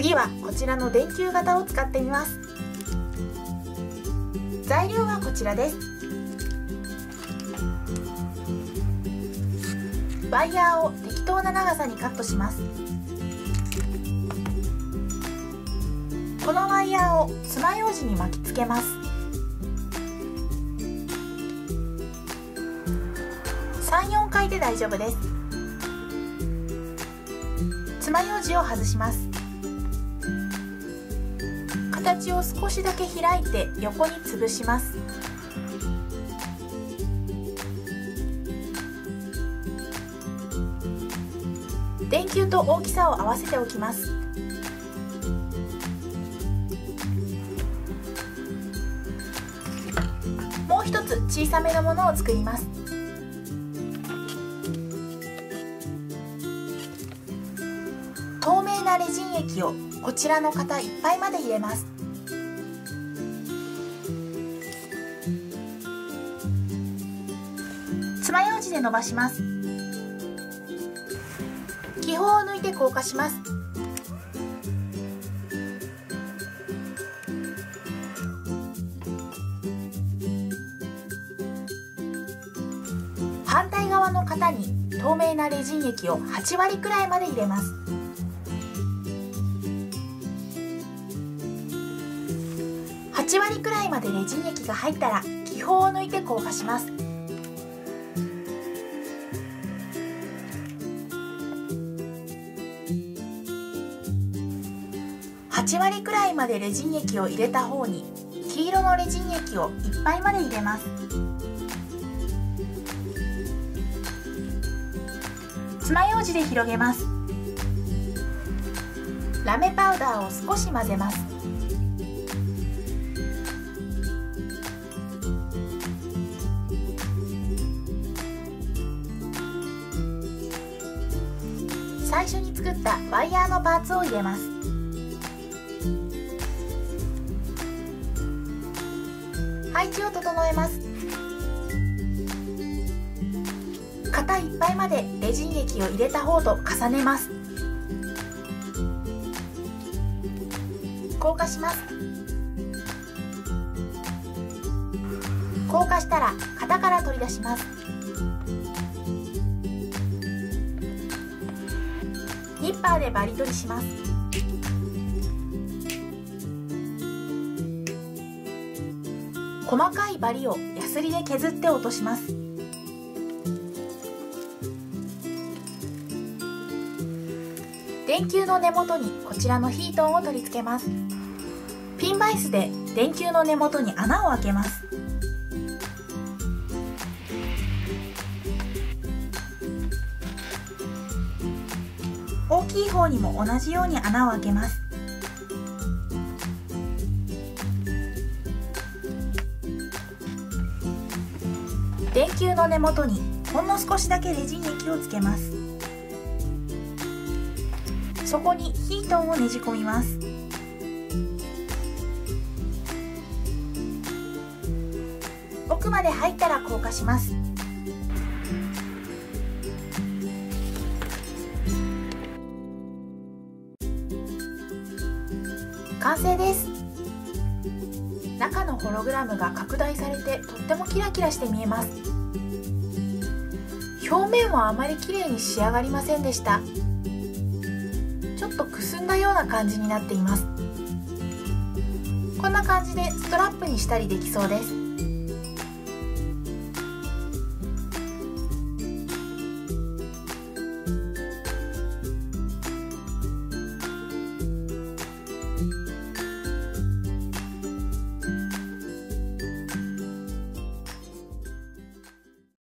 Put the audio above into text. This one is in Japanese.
次はこちらの電球型を使ってみます。材料はこちらです。ワイヤーを適当な長さにカットします。このワイヤーを爪楊枝に巻きつけます。34回で大丈夫です。爪楊枝を外します。形を少しだけ開いて横に潰します。電球と大きさを合わせておきます。もう一つ小さめのものを作ります。透明なレジン液をこちらの型いっぱいまで入れます。爪楊枝で伸ばします。気泡を抜いて硬化します。反対側の型に透明なレジン液を8割くらいまで入れます。8割くらいまでレジン液が入ったら気泡を抜いて硬化します。8割くらいまでレジン液を入れた方に黄色のレジン液をいっぱいまで入れます。爪楊枝で広げます。ラメパウダーを少し混ぜます。最初に作ったワイヤーのパーツを入れます。配置を整えます。型いっぱいまでレジン液を入れた方と重ねます。硬化します。硬化したら型から取り出します。ニッパーでバリ取りします。細かいバリをヤスリで削って落とします。電球の根元にこちらのヒートンを取り付けます。ピンバイスで電球の根元に穴を開けます。大きい方にも同じように穴を開けます。電球の根元にほんの少しだけレジン液をつけます。そこにヒートンをねじ込みます。奥まで入ったら硬化します。完成です。中のホログラムが拡大されてとってもキラキラして見えます。表面はあまり綺麗に仕上がりませんでした。ちょっとくすんだような感じになっています。こんな感じでストラップにしたりできそうです。